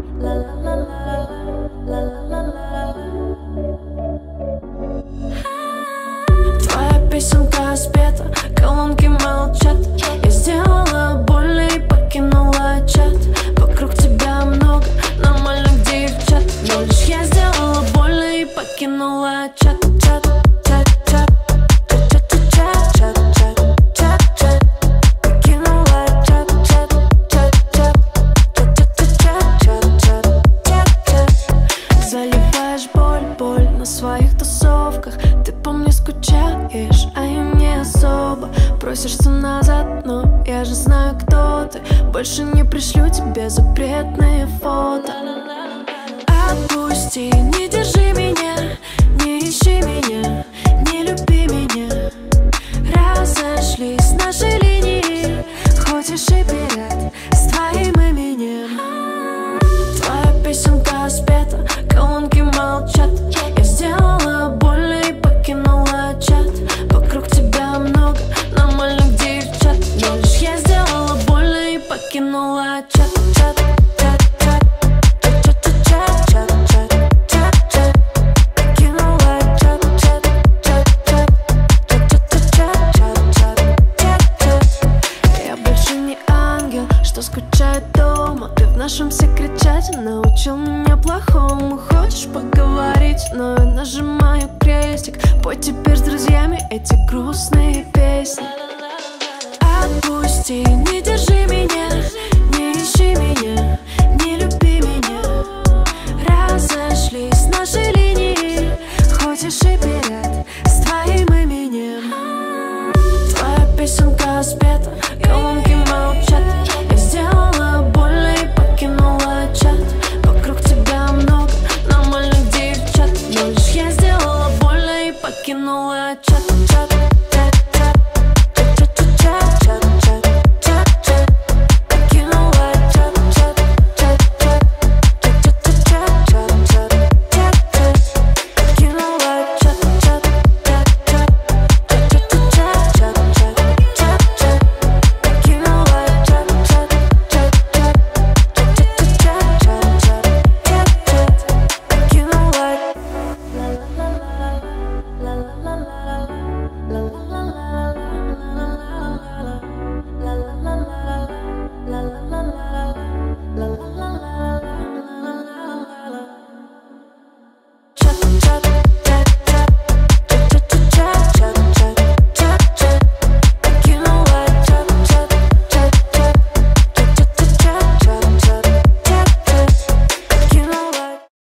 love. боль на своих тусовках. Ты по мне скучаешь, а я не особо. Просишься назад, но я же знаю, кто ты. Больше не пришлю тебе запретные фото. кинула чат-чат скучает дома Ты в нашем секретчате научил меня плохому Хочешь поговорить, но я нажимаю крестик Пой теперь с друзьями эти грустные песни Отпусти, не держи chuck